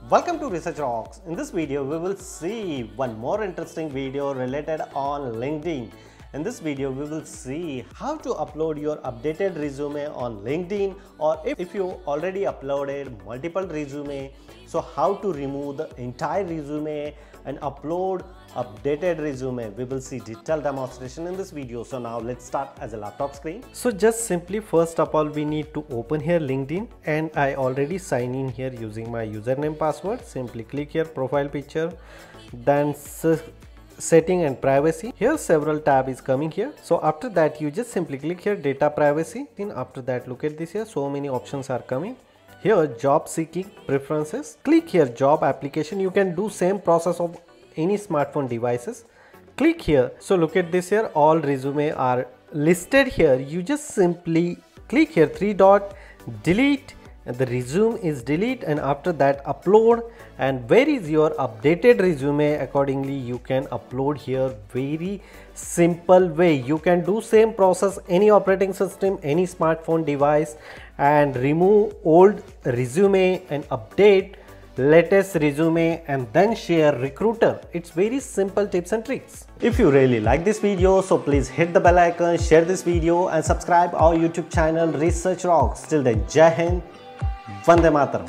Welcome to Research Rocks. In this video, we will see one more interesting video related on LinkedIn. In this video, we will see how to upload your updated resume on LinkedIn or if, if you already uploaded multiple resume, so how to remove the entire resume and upload updated resume. We will see detailed demonstration in this video. So now let's start as a laptop screen. So just simply first of all, we need to open here LinkedIn and I already sign in here using my username password. Simply click here profile picture, then setting and privacy. Here several tab is coming here. So after that you just simply click here data privacy. Then after that look at this here. So many options are coming. Here job seeking preferences. Click here job application. You can do same process of any smartphone devices. Click here. So look at this here. All resume are listed here. You just simply click here three dot delete and the resume is delete and after that upload. And where is your updated resume? Accordingly you can upload here very simple way. You can do same process any operating system any smartphone device and remove old resume and update latest resume and then share recruiter. It's very simple tips and tricks. If you really like this video so please hit the bell icon share this video and subscribe our youtube channel research rocks. Till then jai hind Vande Mataram.